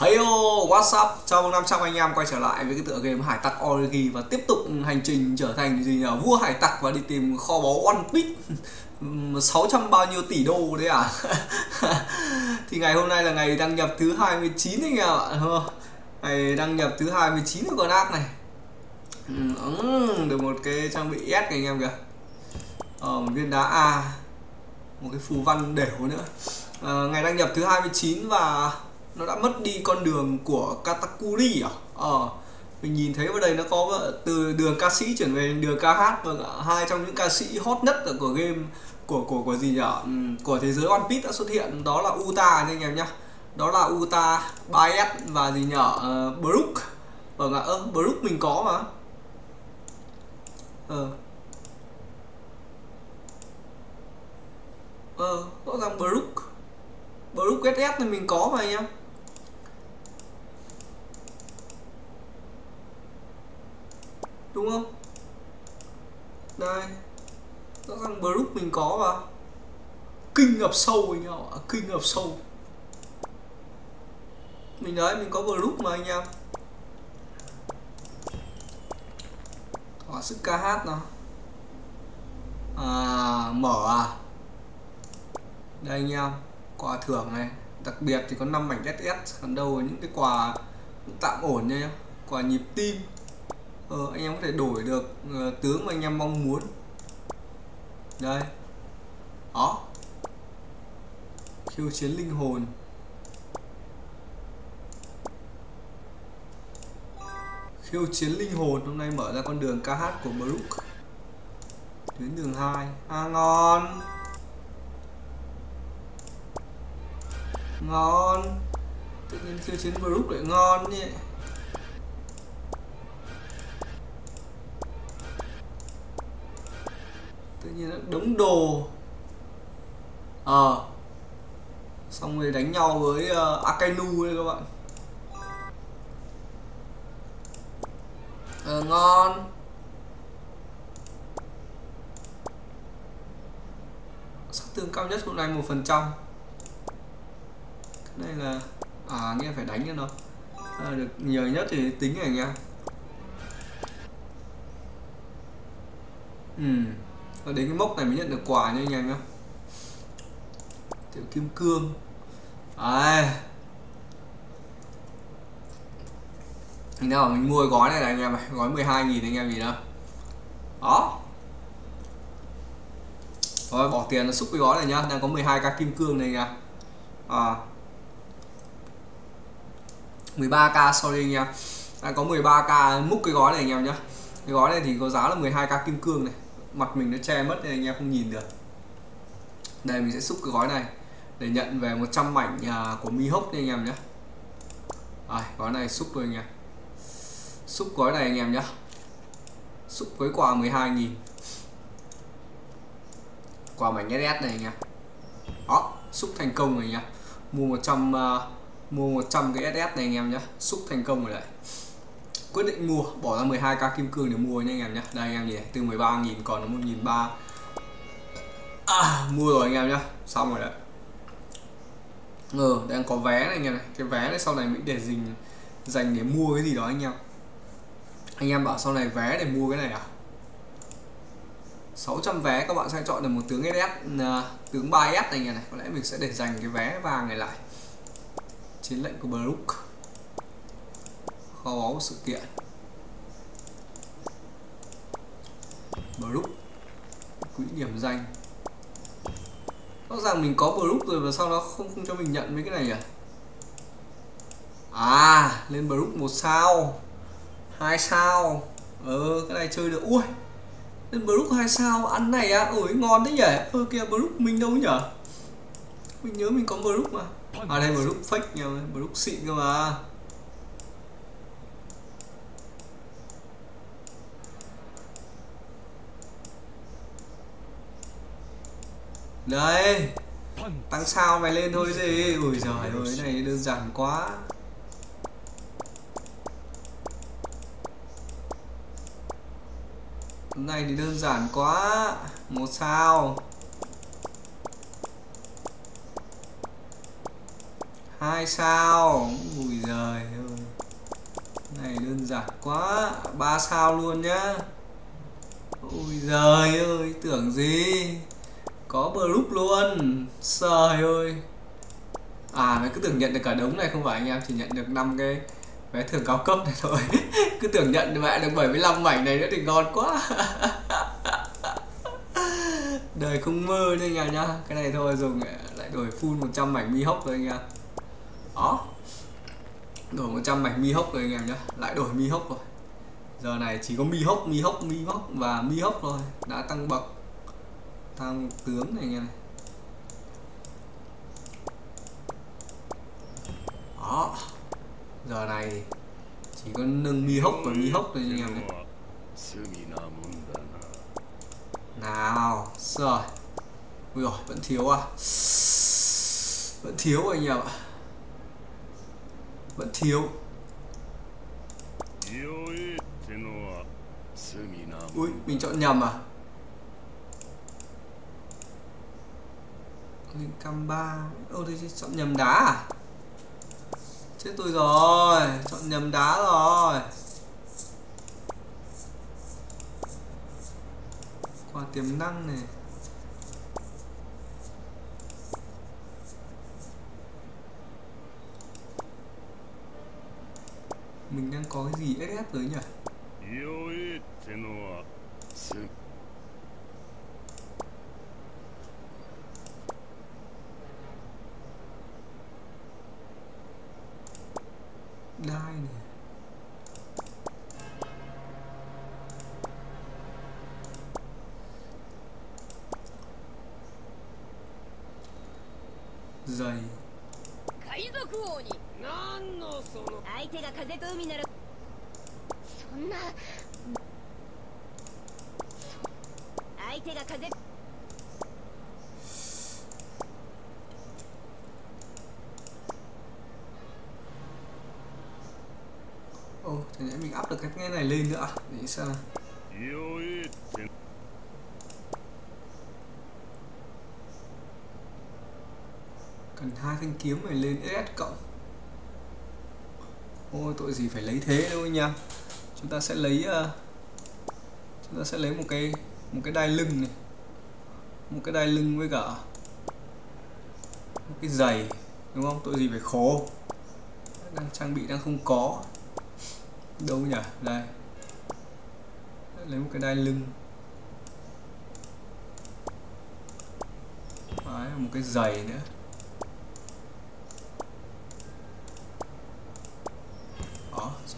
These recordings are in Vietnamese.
Heyo, what's up? Chào mừng 500 anh em quay trở lại với cái tựa game Hải tặc Origi và tiếp tục hành trình trở thành gì nhỉ? Vua hải tặc và đi tìm kho báu One Piece 600 bao nhiêu tỷ đô đấy à? thì ngày hôm nay là ngày đăng nhập thứ 29 anh em ạ. Ờ, ngày đăng nhập thứ 29 của con ác này. Ừ, được một cái trang bị S này anh em kìa. Ờ, một viên đá A. Một cái phù văn đều nữa. À, ngày đăng nhập thứ 29 và nó đã mất đi con đường của Katakuri à? Ờ, mình nhìn thấy vào đây nó có từ đường ca sĩ chuyển về đường ca hát vâng và hai trong những ca sĩ hot nhất ở của game của của của gì nhỉ? Ừ, của thế giới One Piece đã xuất hiện đó là Uta anh em nhá. Đó là Uta, Baez và gì nhỉ? Uh, Brook. Vâng ạ, ơ Brook mình có mà. Ờ. Ờ, rõ ràng Brook. Brook SS thì mình có mà anh em. Đúng không? Đây. Rõ ràng Brook mình có mà. Kinh ngập sâu anh em ạ, kinh ngập sâu. Mình đấy, mình có Brook mà anh em. Thỏa sức ca hát nào. À mở à. Đây anh em, quà thưởng này. Đặc biệt thì có 5 mảnh SS còn đâu những cái quà tạm ổn nha quà nhịp tim ờ, anh em có thể đổi được uh, tướng mà anh em mong muốn. Đây. Đó. Khiêu chiến linh hồn. Khiêu chiến linh hồn hôm nay mở ra con đường ca hát của Brook tuyến đường 2 à ngon. Ngon. Tự nhiên khiêu chiến Brook lại ngon nhỉ. Tự nhiên đống đồ. Ờ. À, xong rồi đánh nhau với uh, Akainu đây các bạn. Ờ, ngon. Sát thương cao nhất hôm nay một phần trăm. Cái này là à nghe phải đánh cho nó. À, được nhiều nhất thì tính này nha. Ừ và đến cái mốc này mới nhận được quà nha anh em nhá. Tiểu kim cương. À mình nào mình mua gói này này anh em này gói 12 nghìn anh em gì đâu đó. Rồi bỏ tiền là xúc cái gói này nhá. Đang có 12k kim cương này nha à. 13k sorry anh em. Đang có 13k múc cái gói này anh em nhá. Cái gói này thì có giá là 12k kim cương này mặt mình nó che mất nên anh em không nhìn được. Đây mình sẽ xúc cái gói này để nhận về 100 mảnh à, của mi hốc nha anh em nhé. Rồi gói này xúc rồi anh em. Xúc gói này anh em nhé. Xúc với quà 12.000 quà mảnh SS này anh em. Đó xúc thành công rồi anh em. Mua 100 uh, à, mua 100 cái SS này anh em nhé. Xúc thành công rồi đấy quyết định mua bỏ ra 12k kim cương để mua nha anh em nhé đây anh em nhìn từ 13.000 còn nó 1.300 à, mua rồi anh em nhé xong rồi đấy. Ờ đang có vé này anh em này. Cái vé này sau này mình để dành dành để mua cái gì đó anh em. Anh em bảo sau này vé để mua cái này à? 600 vé các bạn sẽ chọn được một tướng SS à, tướng 3S này anh em này. Có lẽ mình sẽ để dành cái vé vàng này lại. Chiến lệnh của Brook kho báu sự kiện. Brook quỹ điểm danh. Rõ ràng mình có Brook rồi và sau đó không không cho mình nhận mấy cái này à à lên Brook một sao hai sao. Ờ cái này chơi được. Ui lên Brook hai sao ăn này á ủi ngon đấy nhỉ? Ơ ừ, kìa Brook mình đâu nhỉ? Mình nhớ mình có Brook mà. À đây Brook fake nhờ Brook xịn cơ mà. Đây tăng sao mày lên thôi gì ui giời ơi, cái này đơn giản quá. Cái này thì đơn giản quá. Một sao. Hai sao. Ui giời quá. Ba sao luôn nhá. Ui giời ơi, tưởng gì? Có bờ luôn. Trời ơi. À mày cứ tưởng nhận được cả đống này không phải anh em, chỉ nhận được 5 cái vé thưởng cao cấp này thôi. Cứ tưởng nhận mẹ được 75 mảnh này nữa thì ngon quá. Đời không mơ nha anh em nhá. Cái này thôi dùng lại đổi full 100 mảnh mi hốc rồi anh em. Đó đổi 100 mảnh mi hốc rồi anh em nhá. Lại đổi mi hốc rồi. Giờ này chỉ có mi hốc mi hốc mi hốc và mi hốc thôi. Đã tăng bậc tăng tướng này anh em này. Đó. Giờ này chỉ có nâng mi hốc và mi hốc thôi anh em này. Nào rồi ui rồi vẫn thiếu à? Vẫn thiếu anh em ạ. Vẫn thiếu. Ui, mình chọn nhầm à linh cam ba. Ô tôi chọn nhầm đá à? Chết tôi rồi, chọn nhầm đá rồi. Quả tiềm năng này. Mình đang có cái gì SS tới nhỉ? 相手が風と海ならそんな相手が風 ô thế nhẽ mình áp được cái nghe này lên nữa à để xem nào cần hai thanh kiếm này lên SS cộng ôi tội gì phải lấy thế đâu anh em chúng ta sẽ lấy uh, chúng ta sẽ lấy một cái một cái đai lưng này. Một cái đai lưng với cả một cái giày đúng không? Tội gì phải khổ? Đang trang bị đang không có. Đâu nhỉ? Đây. Lấy một cái đai lưng. Đấy, một cái giày nữa.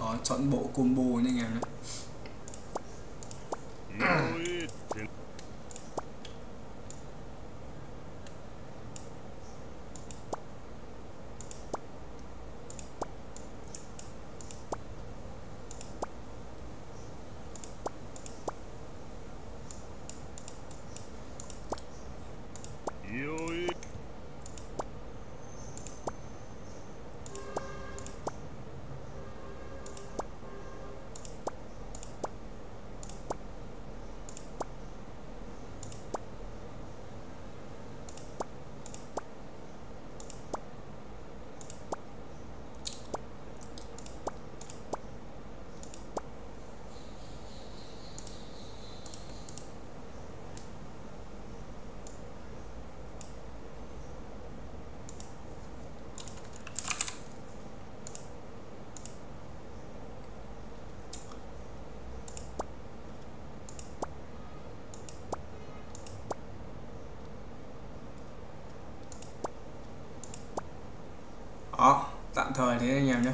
Đó chọn bộ combo anh em nhé đó tạm thời thì anh em nhé.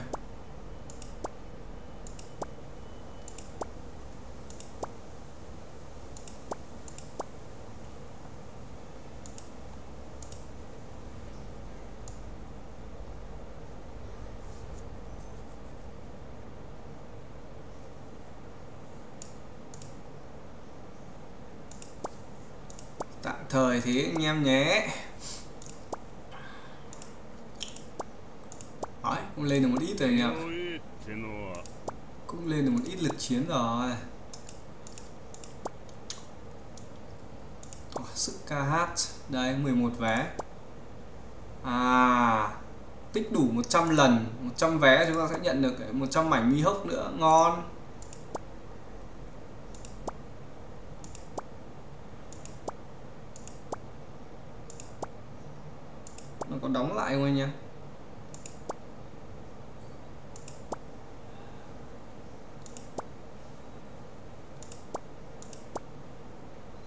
Tạm thời thế anh em nhé. cũng lên được một ít rồi nhỉ cũng lên được một ít lực chiến rồi. Oh, sự ca hát. Đấy 11 vé. À tích đủ 100 lần. 100 vé chúng ta sẽ nhận được 100 mảnh mi hốc nữa. Ngon. Nó có đóng lại không anh nha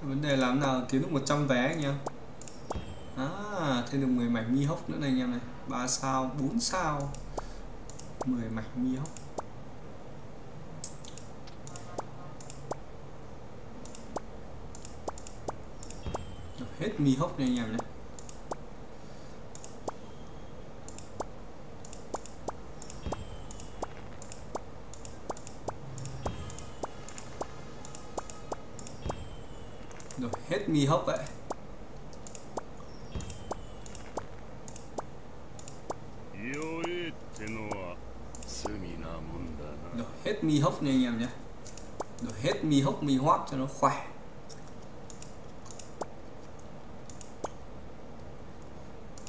vấn đề làm nào kiếm được 100 vé anh em? À thêm được 10 mảnh mi hốc nữa này anh em này. 3 sao 4 sao. 10 mảnh mi hốc. Hết mi hốc này anh em này. Rồi hết mì hốc vậy. Rồi hết mì hốc nha anh em nhé. Rồi hết mì hốc mì hoát cho nó khỏe.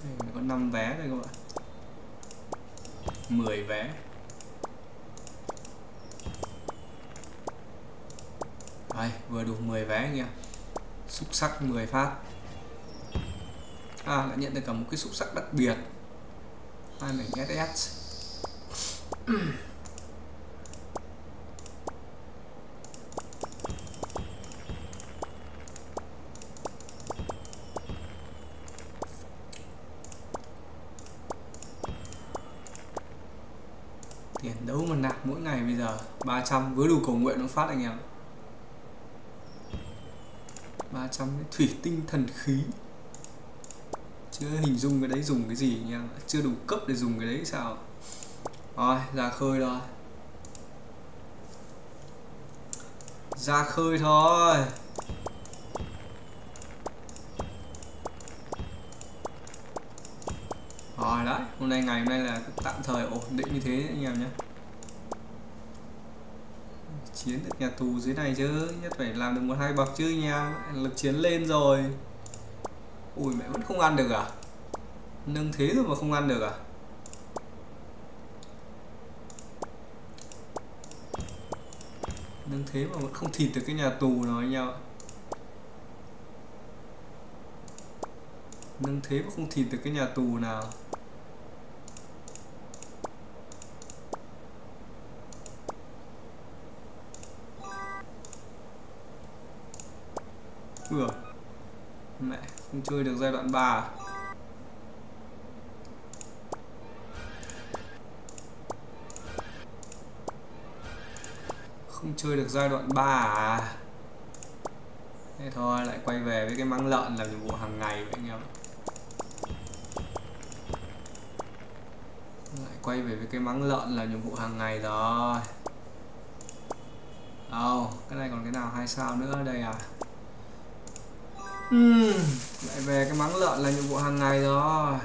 Đây, có 5 vé đây các bạn. 10 vé. Đây, vừa đủ 10 vé anh em Xúc sắc 10 phát. À, lại nhận được cả một cái xúc sắc đặc biệt. Hai mảnh SS tiền đấu mà nạp mỗi ngày bây giờ 300 với đủ cầu nguyện nó phát anh em 300 thủy tinh thần khí. Chưa hình dung cái đấy dùng cái gì nha chưa đủ cấp để dùng cái đấy sao? Rồi, ra khơi rồi ra khơi thôi. Rồi đấy, hôm nay ngày hôm nay là tạm thời ổn định như thế anh em nhé chiến được nhà tù dưới này chứ, nhất phải làm được một hai bậc chứ nha lực chiến lên rồi. Ui, mẹ vẫn không ăn được à? Nâng thế rồi mà không ăn được à? Nâng thế mà vẫn không thịt được cái nhà tù nói anh em ạ. Nâng thế mà không thịt được cái nhà tù nào. Ủa? Mẹ không chơi được giai đoạn 3 à? Không chơi được giai đoạn 3 à? Thế thôi lại quay về với cái măng lợn làm nhiệm vụ hàng ngày vậy anh em Lại quay về với cái măng lợn làm nhiệm vụ hàng ngày rồi. Đâu, oh, cái này còn cái nào hai sao nữa đây à? Uhm, lại về cái mắng lợn là nhiệm vụ hàng ngày rồi.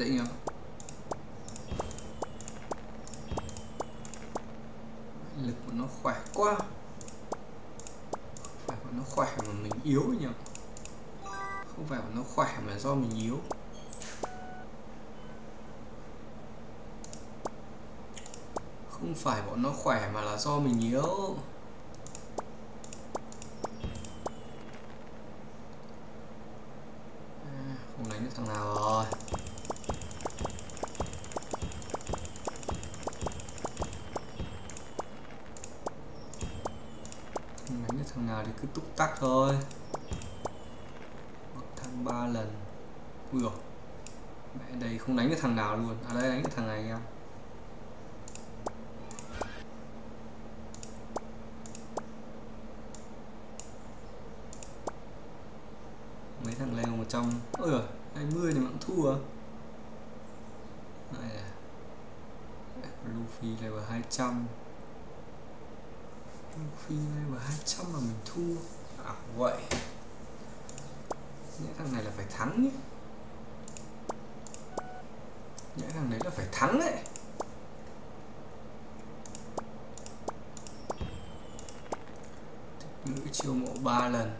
Tĩnh không. Lực của nó khỏe quá. Không phải của nó khỏe mà mình yếu nhỉ? Không phải của nó khỏe mà do mình yếu. Không không phải bọn nó khỏe mà là do mình yếu. À, không đánh được thằng nào rồi không đánh được thằng nào thì cứ túc tắc thôi. Bậc thang ba lần. Ui rồi mẹ, đây không đánh được thằng nào luôn. À đây đánh được thằng này em mấy thằng leo một trong ôi giời 20 thì mà cũng thua. Này à Luffy level 200 Luffy level 200 mà mình thua. À vậy. Những thằng này là phải thắng nhé. Những thằng đấy là phải thắng đấy. Lưỡi chiêu mộ 3 lần.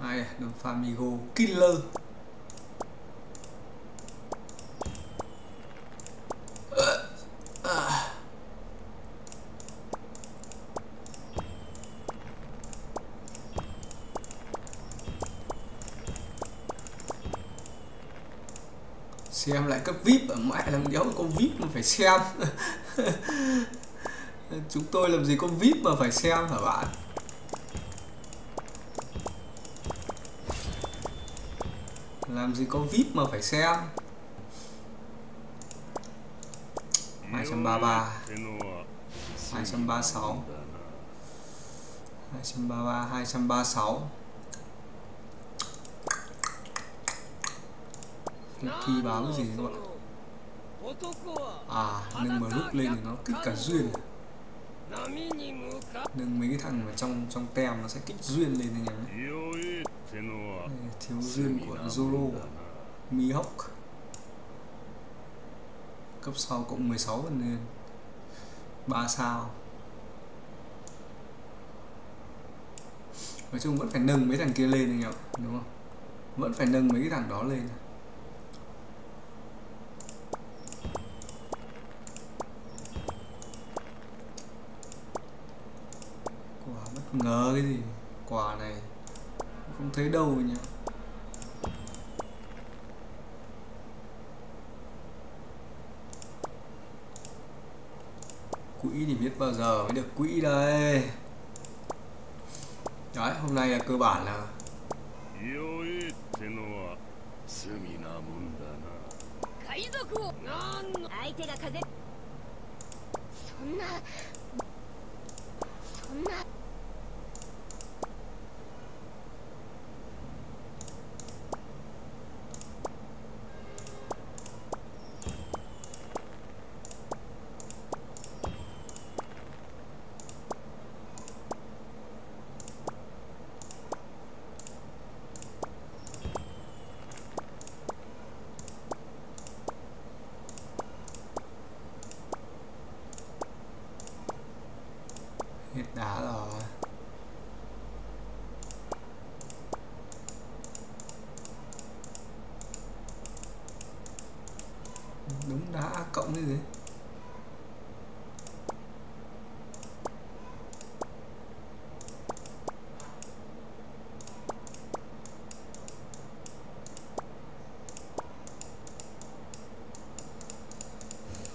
Ai à, Famigo Killer. Xem lại cấp vip ở mẹ làm đéo có vip mà phải xem. Chúng tôi làm gì có vip mà phải xem hả bạn? Làm gì có vip mà phải xem? 233 236 233 236 Thi báo cái gì các bạn À nâng mà lúc lên thì nó kích cả duyên. Nâng mấy cái thằng mà trong trong tem nó sẽ kích duyên lên anh em nhé. Thiếu duyên của Zoro. Mihawk. Cấp sau cộng 16 phần lên 3 sao. Nói chung vẫn phải nâng mấy thằng kia lên anh em Đúng không? Vẫn phải nâng mấy cái thằng đó lên Quả bất ngờ cái gì Quả này Không thấy đâu nhỉ quỹ thì biết bao giờ mới được quỹ đây đấy hôm nay là cơ bản là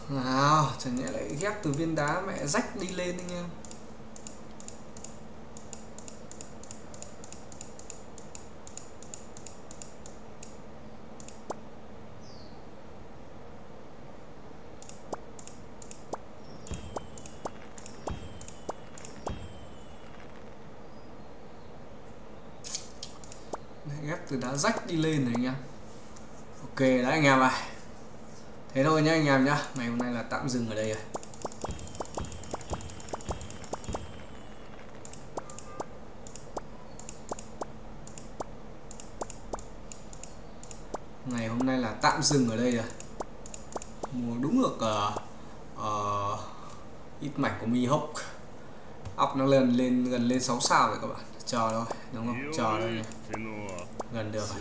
nào chẳng nhẽ lại ghép từ viên đá mẹ rách đi lên anh em ghép từ đá rách đi lên rồi anh em ok, đấy anh em à thế thôi nhá anh em nhá ngày hôm nay là tạm dừng ở đây rồi. Ngày hôm nay là tạm dừng ở đây rồi. Mua đúng được uh, uh, ít mảnh của mi hốc. Ốc nó lên lên gần lên 6 sao rồi các bạn. Chờ thôi đúng không? Chờ thôi nhỉ gần được rồi.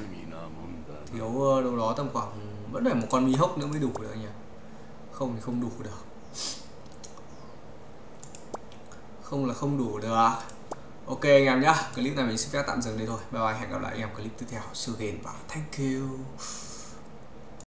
Thiếu ờ, đâu đó tầm khoảng vẫn phải một con mi hốc nữa mới đủ được nhỉ không thì không đủ được. Không là không đủ được ok anh em nhá, clip này mình xin phép tạm dừng đây thôi. Bye bye, hẹn gặp lại anh em clip tiếp theo. Sư you và thank you.